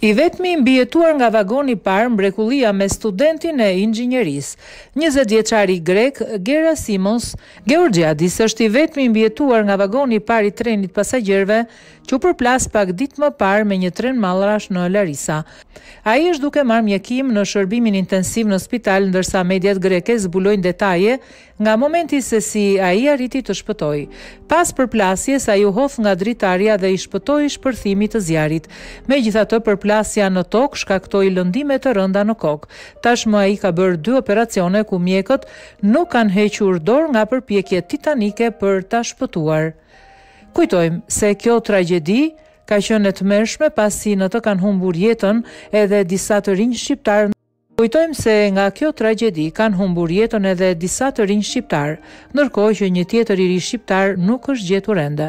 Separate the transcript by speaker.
Speaker 1: I vetmi i mbijetuar nga vagoni i parë mrekullia me studentin e inxhinierisë, njëzet vjeçari grek Gerasimos Georgiadis është i vetmi i mbijetuar nga vagoni i parë i trenit të pasagjerëve që u përplas pak ditë më parë me një tren mallrash në Larisa. Ai është duke marrë mjekim në shërbimin intensiv në spital ndërsa mediat greke zbulojnë detaje Nga momenti se si ai arriti të shpëtojë. Pas përplasjes, ai u hodh nga dritarja dhe i shpëtoi shpërthimit të zjarrit. Megjithatë, përplasja në tokë shkaktoi lëndime të rënda në kokë. Tashmë ai ka bërë dy operacione ku mjekët nuk kanë hequr dorë nga përpjekjet titanike për ta shpëtuar. Kujtojmë, se kjo tragjedi ka qenë e tmerrshme pasi në të kanë humbur jetën edhe disa të rinj shqiptarë. Kujtojmë se nga kjo tragjedi kanë humbur jetën edhe disa të rinj shqiptarë, ndërkohë që një tjetër i ri shqiptar nuk është gjetur ende.